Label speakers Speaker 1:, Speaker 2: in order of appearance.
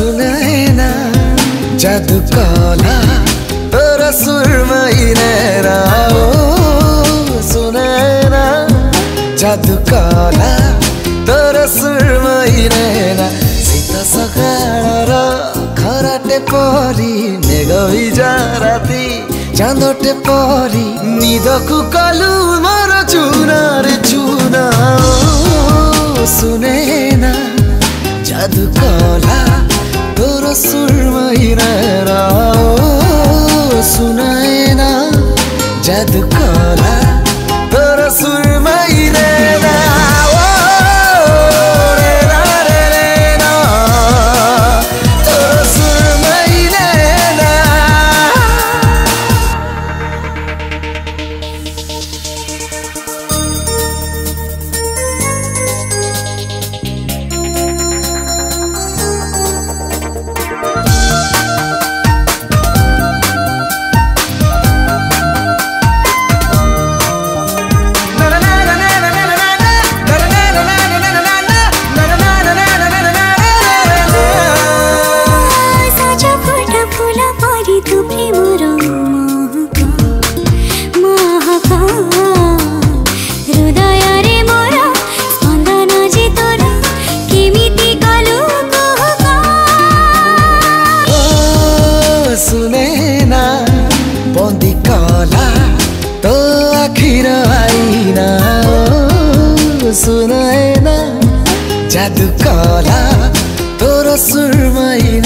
Speaker 1: सुनाएना जादु कला तर सुरमई नेरा ओ सुनाएना जादु कला तर सुरमई नेरा सीत सकाळ खराटे परी मेघ विजा राती চাঁদটে পরি নিদকু কালু মার চুনার চুনা শুনে না জাদু কলা सुर रहा सुनाए ना जद का ओ सुने ना बन्दी कला तो आखिर आइना ओ सुने ना जादु कला तोर सुरमई